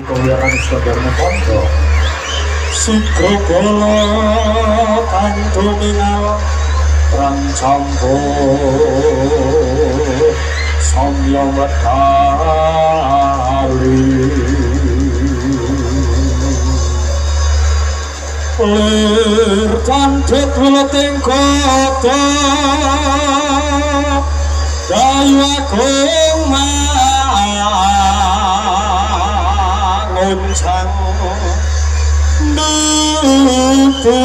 Kuliahan sebagai pondok Sikro bolo kanto mingal Rang campo Samya wedali Lir kandhet weting kota. Dayu agung manguncang Nutu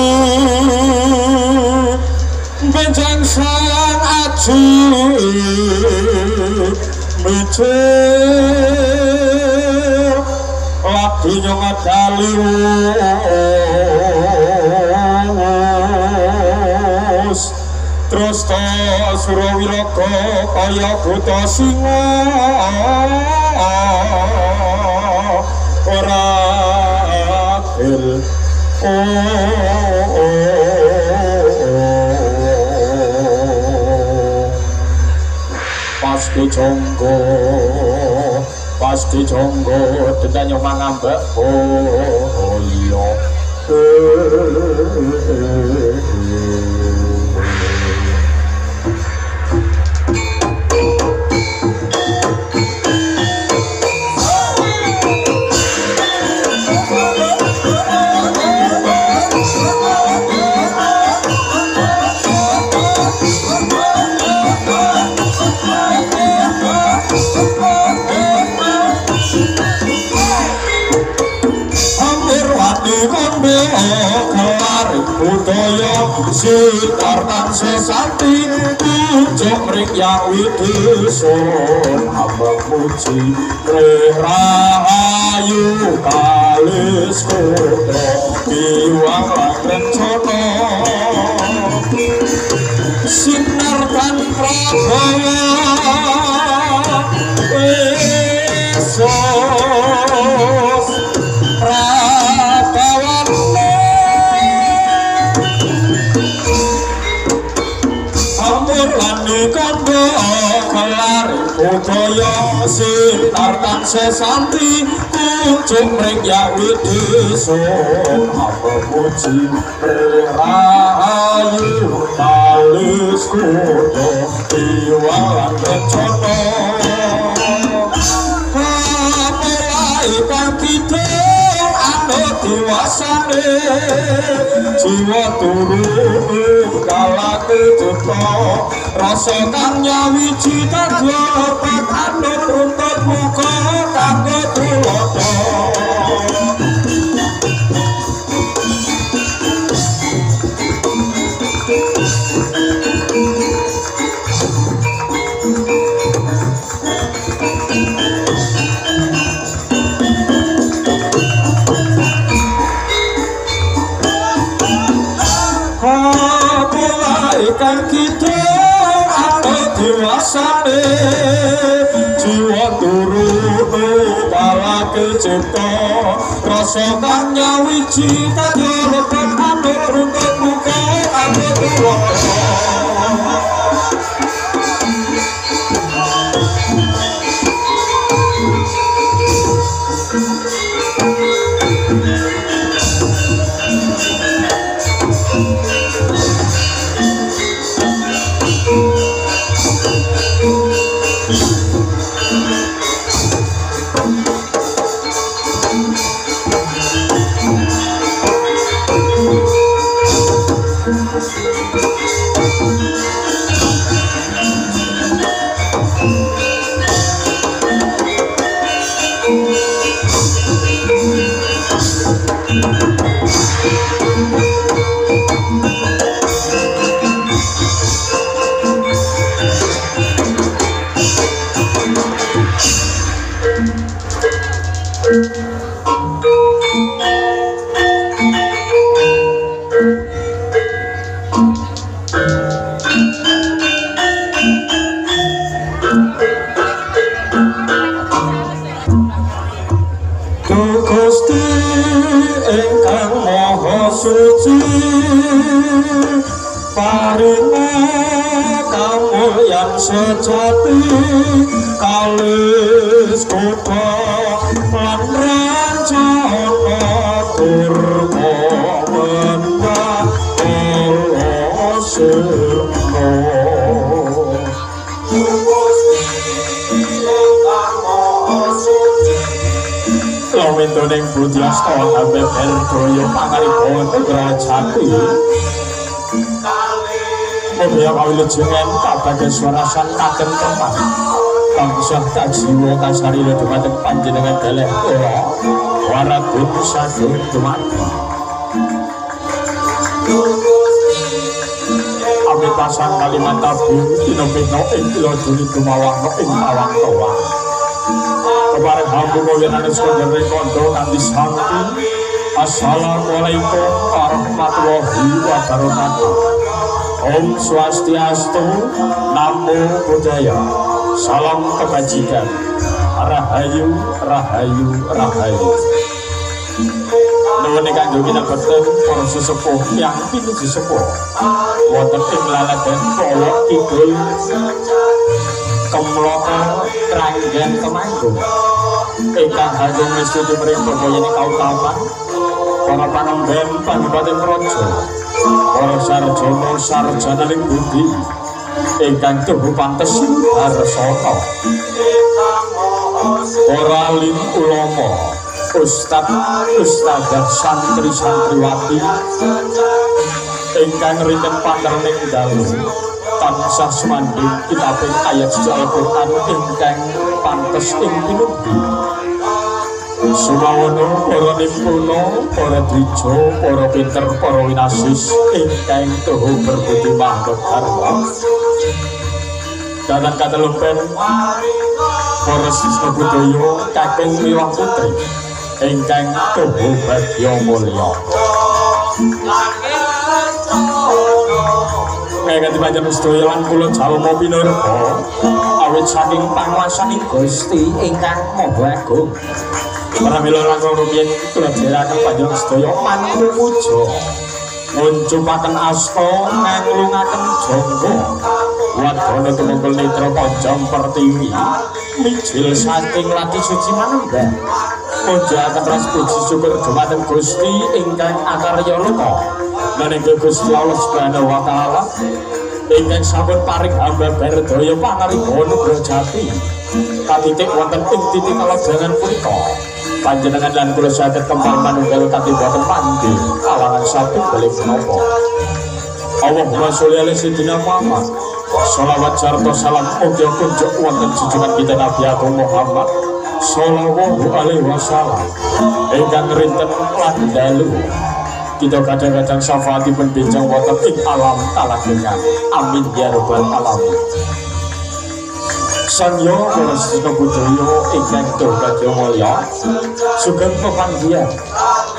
Benjang sang aju Micir Lagi nyongat kaliwus Terus to Surawiraka kaya buta singa ora adil pasti jonggo pasti jonggo dengannya mangambek oh iya sitar tan sesanti tujuh ring yang widisun abang puji rahayu kalis kudo biwang rencana sinar tan prabowo budaya sinar tan sesanti kunjung ring yawi disun apa puji rahayu kalis kudo iwalan rencana diwasane jiwa turun kala kejeto rasa kang nyawiji taglopak anu runtut muka kanggo tulodo rasa kang nyawiji tadi lepas anu runtut muka anu tulodo jati kalis kota Neng putih astol ambe berdoyo pangari pohon kegerahan jati Kali Mubia kawilu jengen ka kabagai suarasan kagem tempat Tansah tak jiwa kasari le dumateng panjenengan daleh kula Waradun sadun dumati Amit pasang kalimat tabi Dino-pino ing ilo duli dumawang no ing tawang tawang Kebareng hambu kawinane sekondar rekondo nanti santi Assalamualaikum warahmatullahi wabarakatuh Om Swastiastu Namo Buddhaya. Salam kebajikan. Rahayu Rahayu Rahayu. Nuwun ingkang jogi nebeten para sesepuh yang pinuju sesepuh. Wonten ing laladan Polo Kidul Kemloka Kranggan Temanggung ingkang hagung misuju mring Boboyeni Kautaman. Para panemben Padipaten Praja sarjana sarjana ing budi. Ingkang tuhu pantes harsana para alim ulama Ustad Ustadzah santri santriwati ingkang rinten panderning dalu tansah sumandhing kitabing ayat suci Al-Qur'an ingkang pantes ing pinubi Sumawono para nimpuna, para dwija, para pinter, para winasis ingkang tuhu berbudi manut dharma. Datang katelumpen para siswa budaya kakung miwah putri ingkang tuhu bagya mulya. Ngangeti panjenengan sedaya lan kula jalma pinurba awit saking panguwasaning Gusti ingkang Maha Agung. Pramila langkung rumiyin kula jeraken panjenengan sedaya manungsa puja. Nguncupaken asta nganglungaken jangga. Wadana tumungkul netra panjang pertiwi. Mijil saking lati suci manembah. Mujahaken ras puji syukur dumateng Gusti ingkang akarya loka. Menengge Gusti Allah Subhanahu wa taala ingkang sampun paring hamba berdaya pangaripun Grajati. Katitik wonten ing titik kalajengan punika. Panjenengan lan kula saged kembang manunggal katibaken pandi kalangan satu balik menapa. Allahumma sholli ala sayyidina Muhammad. Salawat sarta salam mugia kunjuk wonten junjungan kita Nabi Agung Muhammad sallallahu alaihi wasallam. Ingkang rinten lan dalu. Kita kadang-kadang syafaatipun bincang wonten ing alam kalajengan amin ya rabbal alamin Sangyo Walasika Budaya ingkang Durgajya Mulya. Sugeng pepanggihan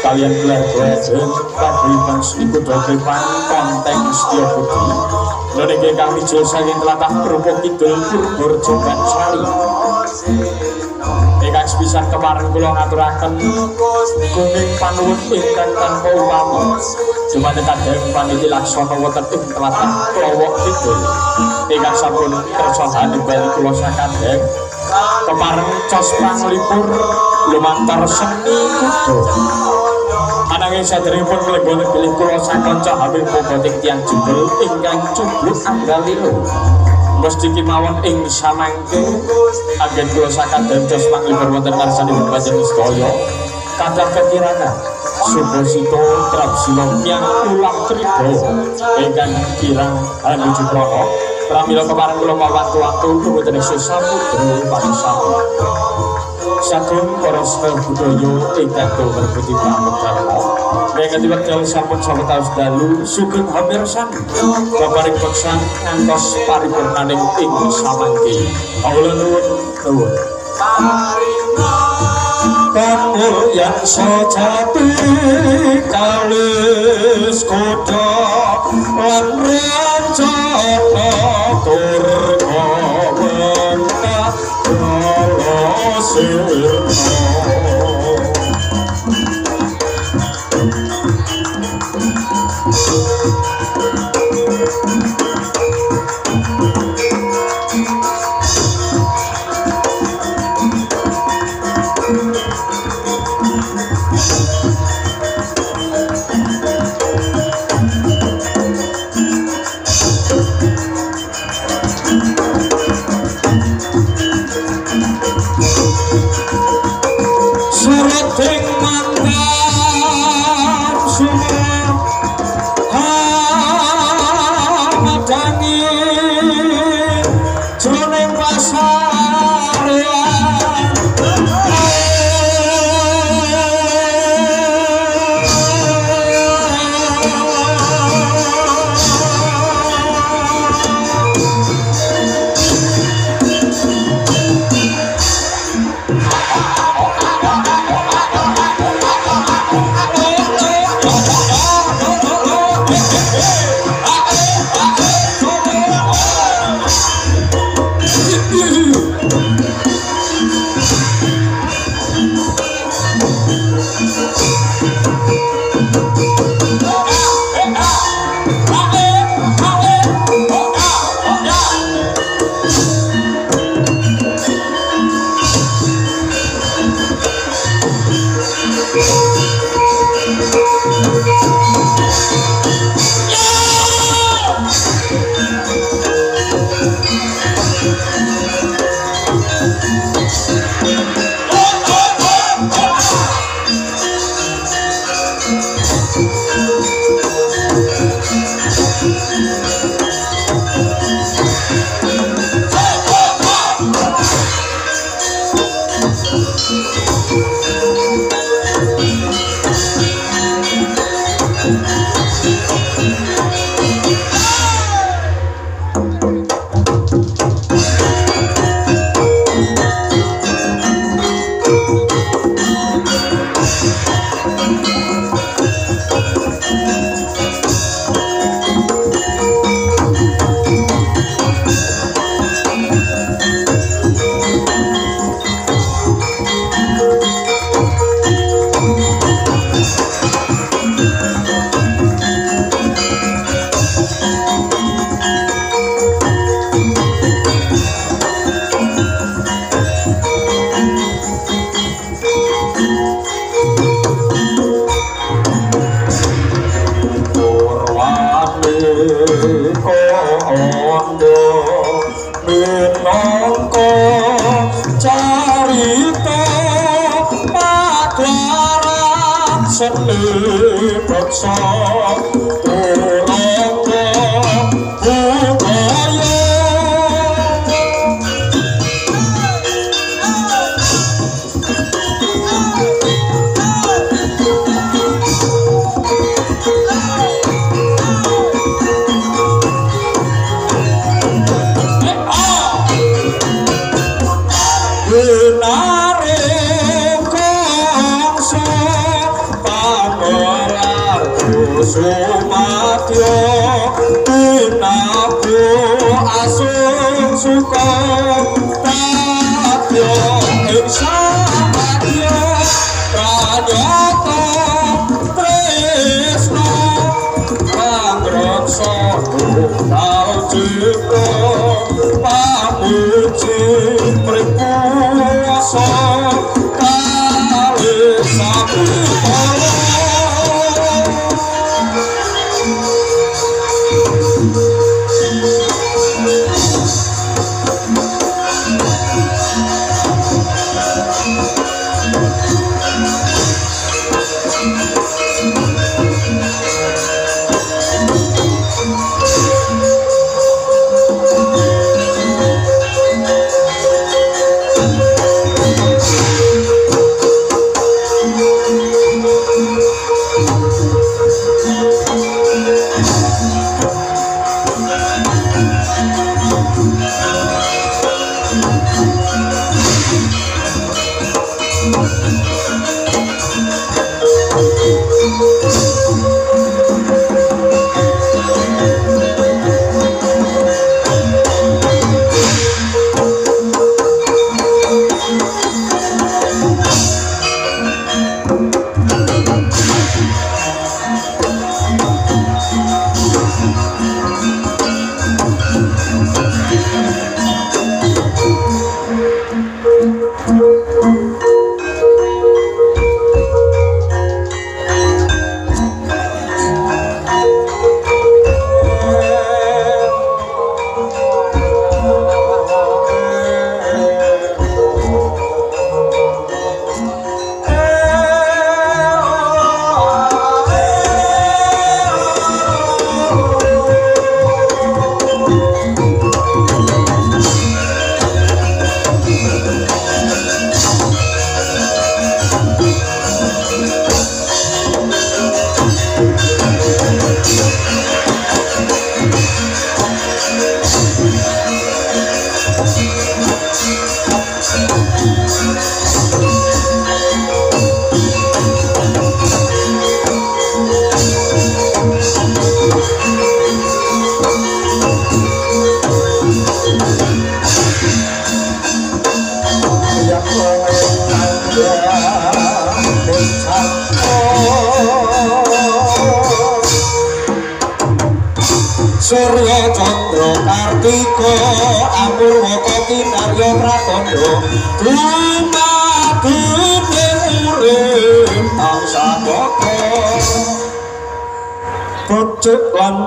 kalian keluarga dan pagriban iku dogriban konteng Setia Budi. Nonike kami jual saking telatah kerupuk kidul purbur jogan sali Ingkang sepisan kemarin kula ngaturaken kuning panuwun ingkang tanpa upama Jumat kadang paniti laksana wonten ing telatah Klowok Kidul. Ingkang sampun kersa hanibali kula sakadeng kepareng cos panglipur lumantar seni kudo Ananging saderengipun mlebon bilih kula sakanca Habib boboting tiyang judul ingkang cubluk anggalilo mesti kemawon ing samangke agen kula sakadeng cos panglipur wonten ngarsanipun panjenengan sedaya. Kathah kekirangan. Subosito Trapsilo yang ulang kribo ingkang kirang hanuju krono pramila kemarin kula waktu-waktu kemudian sesambut pada sama Sagung para sedaya budaya ingkang berbudi pamit dharma. Mengeti wekdal sampun sawetawis dalu sugeng hampir sami. Baparing beksan ngantos paripurnaning ing samangke. Kawula nuwun nuwun. Kamul yang sejati kalis kuda lan rencana tur still Yeah. Seni Oh.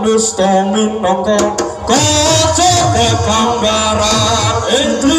Lan nista minangka kocek gambaran indriya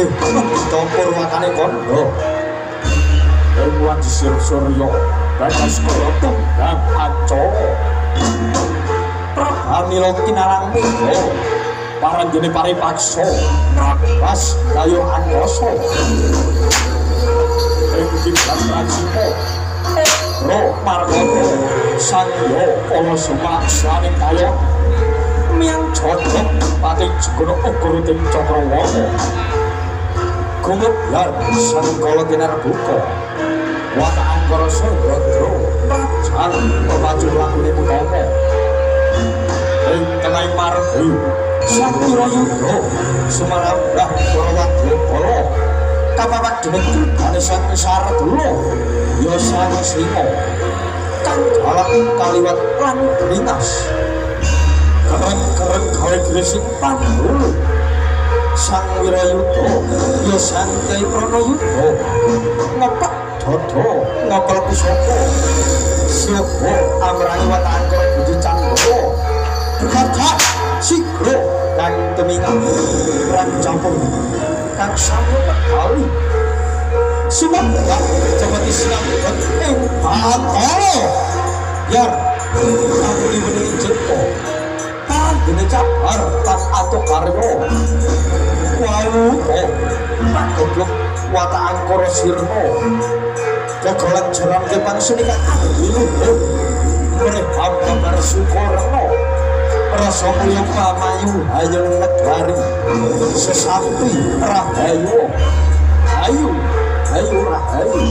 Anengge ditampur wakane kondo Ing wajisir surya bagas kaya tunggang aco. Prabhamila kinalang minggo. Paranjene paripaksa Nakas kayo angoso Ing kibat rajimo Ro margono Sangyo Kolo sumak saning kaya. Miang codok Pati jegono ukur tim cokro Gumut yar Sang kolo kinar buko Wata angkoro sodro Rajan Pemaju lakuni putomo Ing tengah margi Sang Wirayuda Sumarambah Korowadya Kolo Kapapak demek Kane sang Sardula Ya sang Singo Kang jalak kaliwat lan beringas Keren-keren gawe gresik pandul Sang Wirayuda Ya sang Kyai Pranayuda Ngepak. Dodo ngopel pusaka Siapa amrangi wataan kok budi candoro Berkata sigro kang temingang Rang campur kang sami kali Sumangga cepet Islam ing Batara Yar aku dibening jeko Tan dene cabar tan atuk karyo. Wau tak goblok wataan koro sirno Jagolan jalan ke pangsuni kan adil Mereka kabar syukurno Rasa mulia pamayu hayang negari. Sesapi rahayu Ayu, ayu rahayu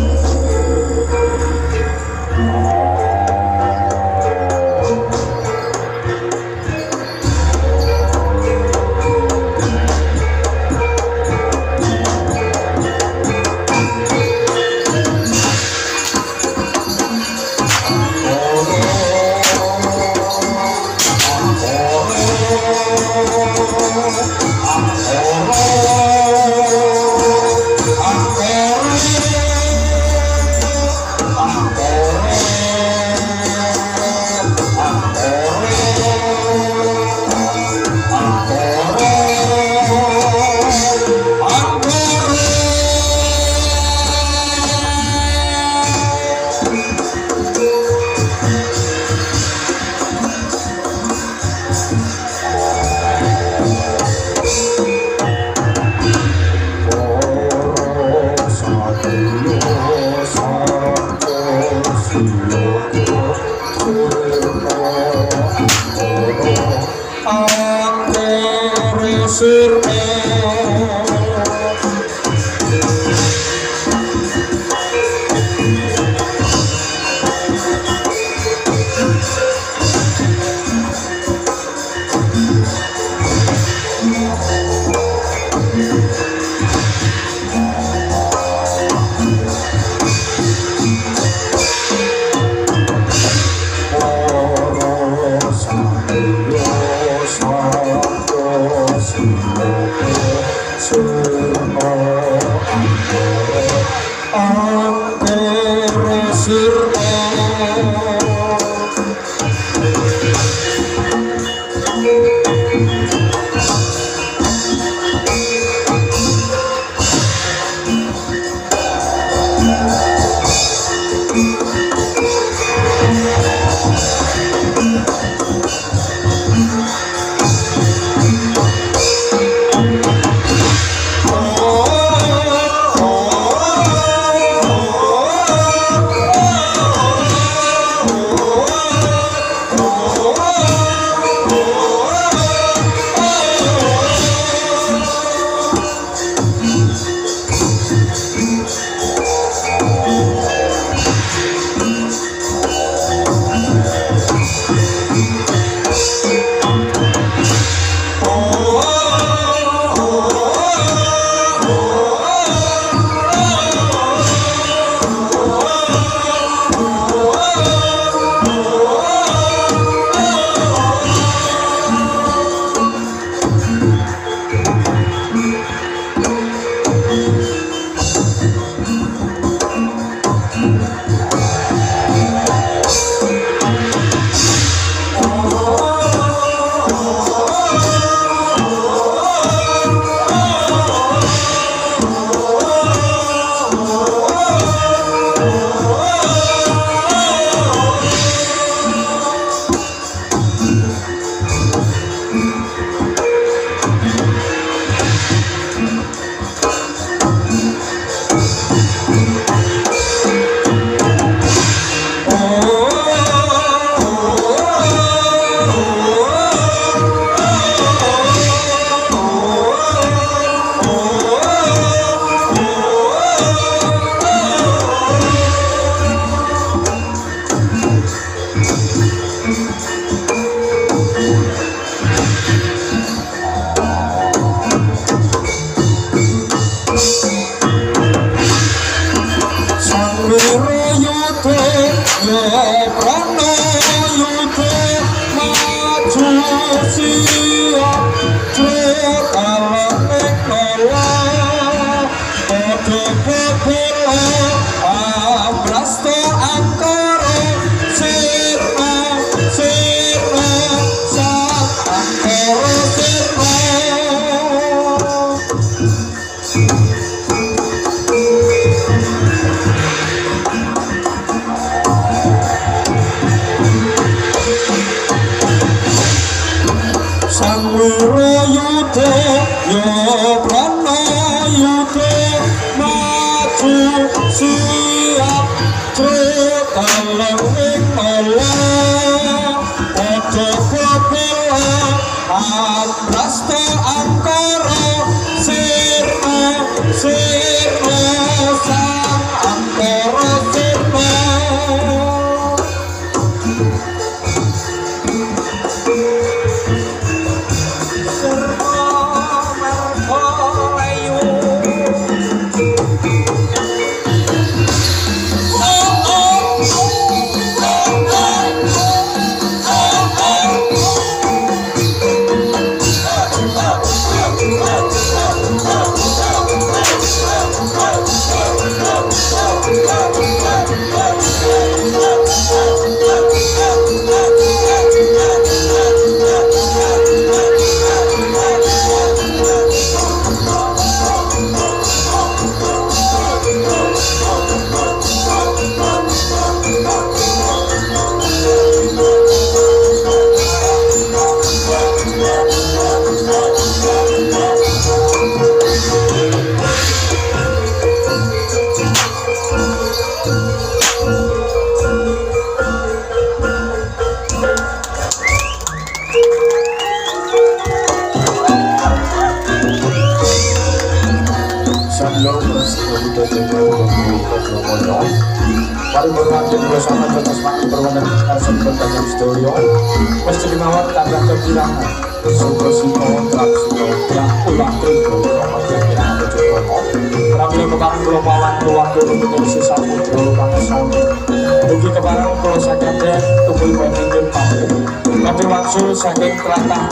Kidul saking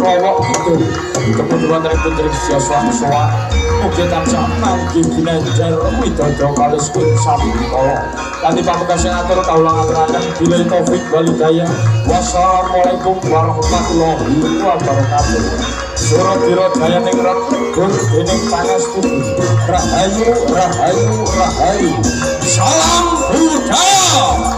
rowok gitu. ya, itu kebetulan dari Putri Yoswa Kuswa ugi tansah manggi ginanjar widada kalih kuwi samikala lan pamekasan atur kawula ngaturaken bila taufik wal hidayah wassalamualaikum warahmatullahi wabarakatuh. Surat biro daya ningrat ini panas tubuh. Rahayu rahayu rahayu. Salam budaya